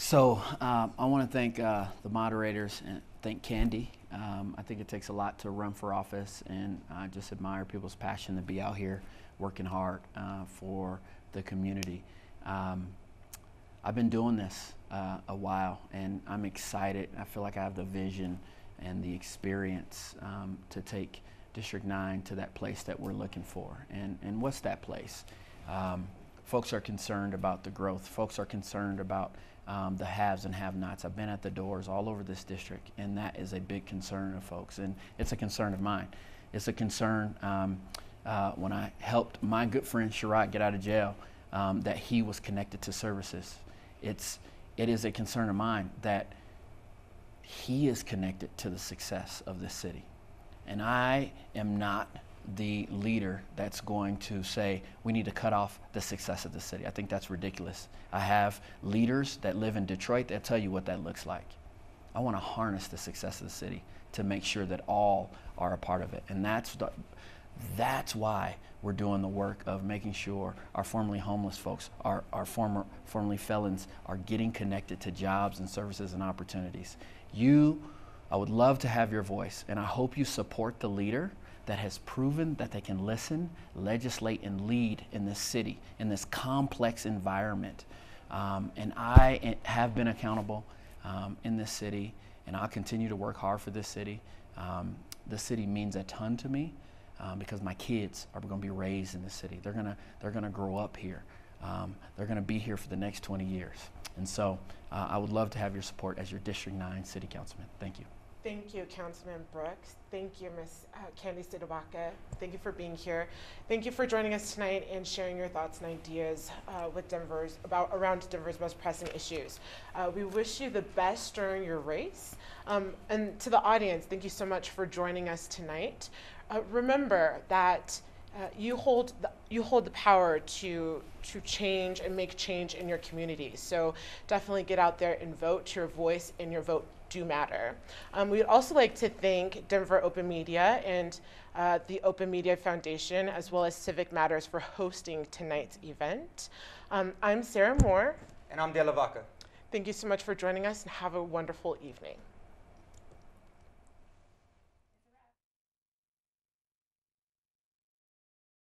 So um, I want to thank uh, the moderators and thank Candi. Um, I think it takes a lot to run for office, and I just admire people's passion to be out here working hard uh, for the community. Um, I've been doing this uh, a while, and I'm excited. I feel like I have the vision and the experience um, to take District 9 to that place that we're looking for. And, and what's that place? Um, folks are concerned about the growth. Folks are concerned about um, the haves and have-nots. I've been at the doors all over this district, and that is a big concern of folks, and it's a concern of mine. It's a concern um, uh, when I helped my good friend Sherrod get out of jail um, that he was connected to services. It's it is a concern of mine that he is connected to the success of this city. And I am not the leader that's going to say we need to cut off the success of the city. I think that's ridiculous. I have leaders that live in Detroit that tell you what that looks like. I want to harness the success of the city to make sure that all are a part of it. And that's the, that's why we're doing the work of making sure our formerly homeless folks, our, our former formerly felons are getting connected to jobs and services and opportunities. You I would love to have your voice, and I hope you support the leader that has proven that they can listen, legislate, and lead in this city, in this complex environment. Um, and I eh, have been accountable um, in this city, and I'll continue to work hard for this city. Um, the city means a ton to me um, because my kids are going to be raised in this city. They're going to they're going to grow up here. Um, they're going to be here for the next 20 years. And so uh, I would love to have your support as your District 9 City Councilman. Thank you. Thank you, Councilman Brooks. Thank you, Ms. Candi CdeBaca. Thank you for being here. Thank you for joining us tonight and sharing your thoughts and ideas uh, with Denver's about around Denver's most pressing issues. Uh, we wish you the best during your race. Um, and to the audience, thank you so much for joining us tonight. Uh, remember that uh, you hold the, you hold the power to to change and make change in your community. So definitely get out there and vote. Your voice and your vote do matter. Um, we'd also like to thank Denver Open Media and uh, the Open Media Foundation, as well as Civic Matters, for hosting tonight's event. Um, I'm Sarah Moore. And I'm De La Vaca. Thank you so much for joining us and have a wonderful evening.